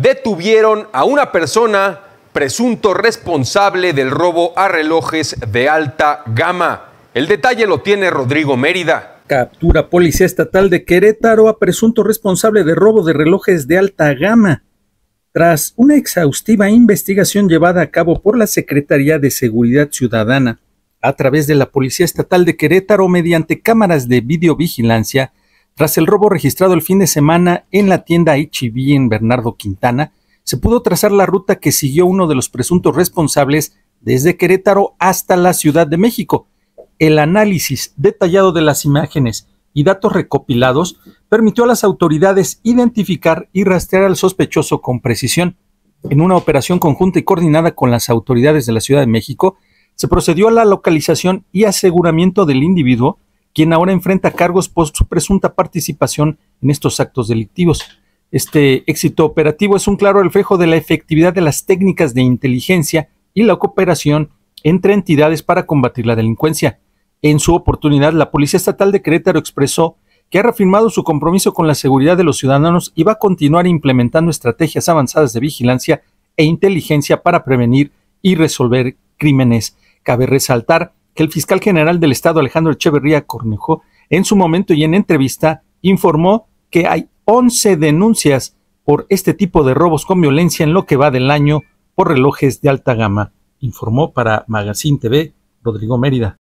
detuvieron a una persona presunto responsable del robo a relojes de alta gama. El detalle lo tiene Rodrigo Mérida. Captura Policía Estatal de Querétaro a presunto responsable de robo de relojes de alta gama. Tras una exhaustiva investigación llevada a cabo por la Secretaría de Seguridad Ciudadana a través de la Policía Estatal de Querétaro mediante cámaras de videovigilancia, tras el robo registrado el fin de semana en la tienda HB en Bernardo Quintana, se pudo trazar la ruta que siguió uno de los presuntos responsables desde Querétaro hasta la Ciudad de México. El análisis detallado de las imágenes y datos recopilados permitió a las autoridades identificar y rastrear al sospechoso con precisión. En una operación conjunta y coordinada con las autoridades de la Ciudad de México, se procedió a la localización y aseguramiento del individuo quien ahora enfrenta cargos por su presunta participación en estos actos delictivos. Este éxito operativo es un claro reflejo de la efectividad de las técnicas de inteligencia y la cooperación entre entidades para combatir la delincuencia. En su oportunidad, la Policía Estatal de Querétaro expresó que ha reafirmado su compromiso con la seguridad de los ciudadanos y va a continuar implementando estrategias avanzadas de vigilancia e inteligencia para prevenir y resolver crímenes. Cabe resaltar que el fiscal general del Estado, Alejandro Echeverría Cornejo, en su momento y en entrevista, informó que hay 11 denuncias por este tipo de robos con violencia en lo que va del año por relojes de alta gama. Informó para Magazine TV Rodrigo Mérida.